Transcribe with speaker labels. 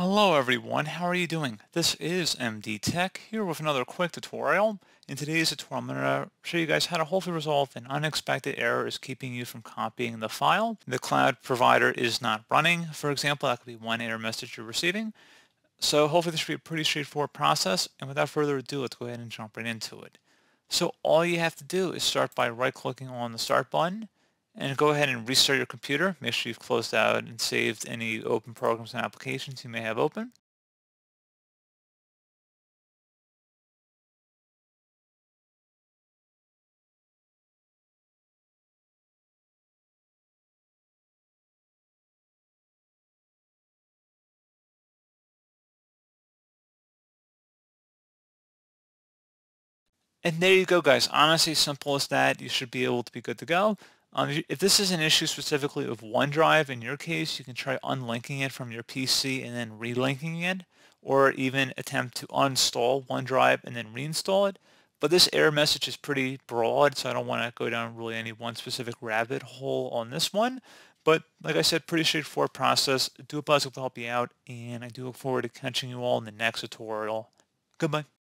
Speaker 1: Hello everyone, how are you doing? This is MD Tech here with another quick tutorial. In today's tutorial, I'm going to show you guys how to hopefully resolve an unexpected error is keeping you from copying the file. The cloud provider is not running, for example, that could be one error message you're receiving. So hopefully this should be a pretty straightforward process, and without further ado, let's go ahead and jump right into it. So all you have to do is start by right-clicking on the Start button, and go ahead and restart your computer. Make sure you've closed out and saved any open programs and applications you may have open. And there you go, guys. Honestly, simple as that. You should be able to be good to go. Um, if this is an issue specifically of OneDrive, in your case, you can try unlinking it from your PC and then relinking it, or even attempt to uninstall OneDrive and then reinstall it. But this error message is pretty broad, so I don't want to go down really any one specific rabbit hole on this one. But like I said, pretty straightforward process. Do a buzz to help you out, and I do look forward to catching you all in the next tutorial. Goodbye.